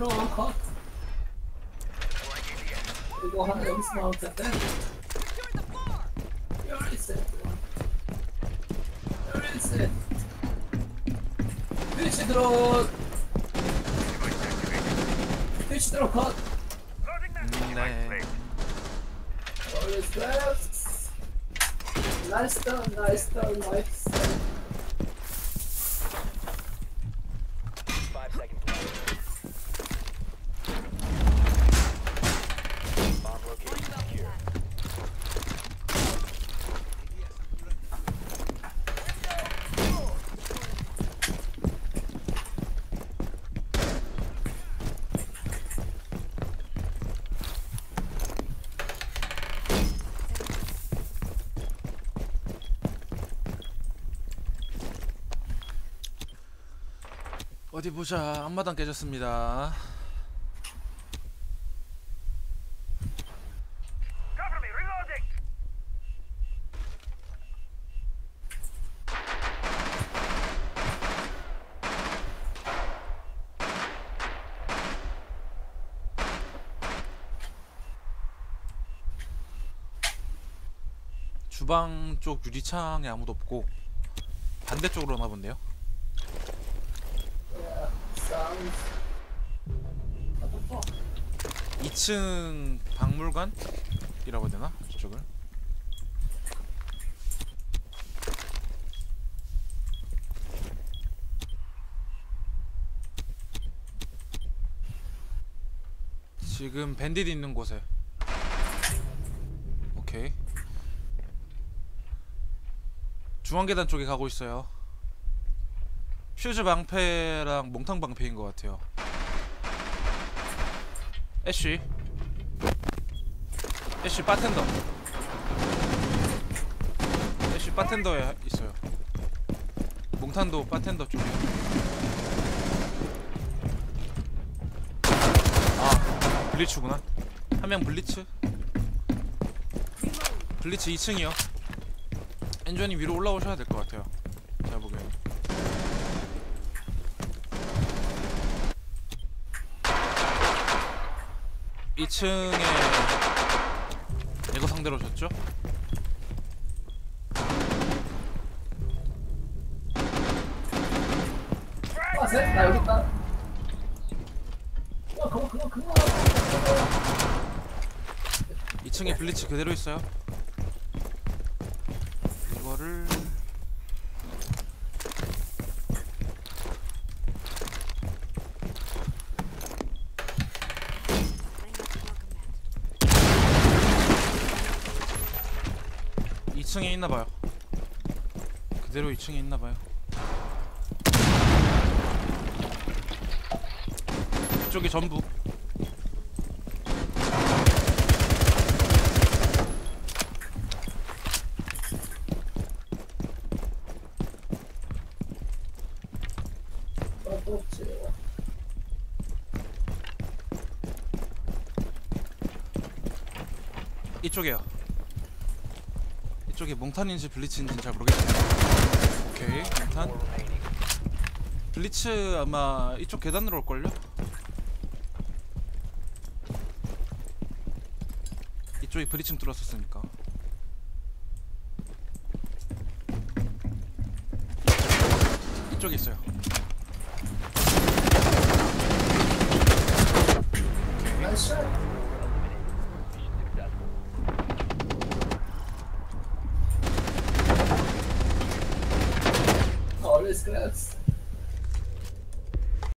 Nå er han kalt. Det går han langs når han det Ikke dra Ikke dra kalt. Nei. Nice done, nice done, nice done. 어디 보자. 앞마당 깨졌습니다. 주방 쪽 유리창에 아무도 없고 반대쪽으로 오나 본데요. 사운드 2층 박물관이라고 해야 되나? 저쪽을. 지금 밴딧 있는 곳에. 오케이. 중앙 계단 쪽에 가고 있어요. 퓨즈 방패랑 몽탕 방패인 것 같아요. 애쉬. 애쉬 바텐더. 애쉬 바텐더에 있어요. 몽탄도 바텐더 쪽에. 아 블리츠구나. 한 명 블리츠? 블리츠 2층이요. 엔조님 위로 올라오셔야 될 것 같아요. 제가 보기에는 2층에 이거 상대로 졌죠? 아 셋 나 여기 있다 야 그거 그거 그거 2층에 블리츠 그대로 있어요. 이거를 이층에 있나 봐요. 그대로 2층에 있나 봐요. 이쪽이 전부. 이쪽이요. 이쪽이 몽탄인지 블리츠인지는 잘 모르겠어요. 오케이, 몽탄. 블리츠 아마 이쪽 계단으로 올걸요? 이쪽이 블리층 뚫었었으니까. 이쪽에 있어요. that's